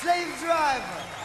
slave driver.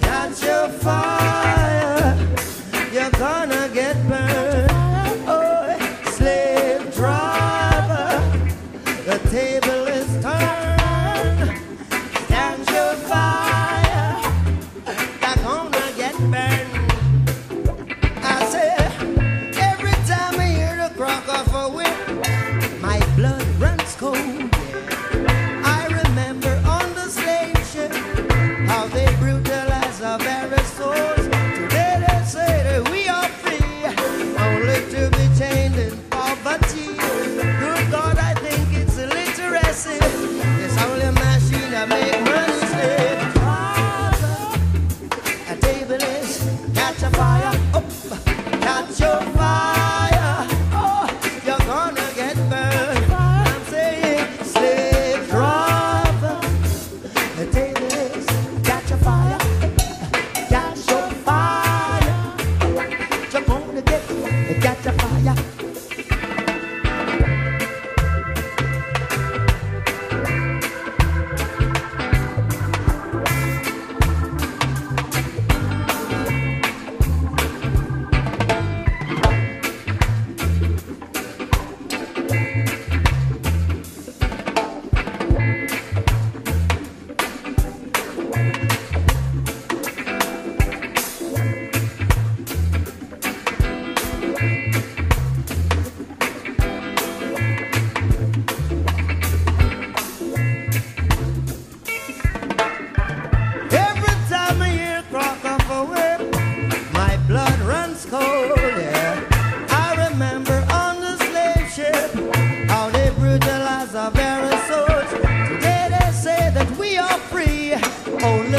Got your fire, you're gonna get burned.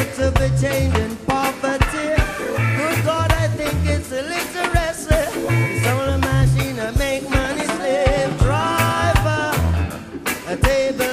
To be chained in poverty. Good God, I think it's. It's a machine, make money slave driver. A table.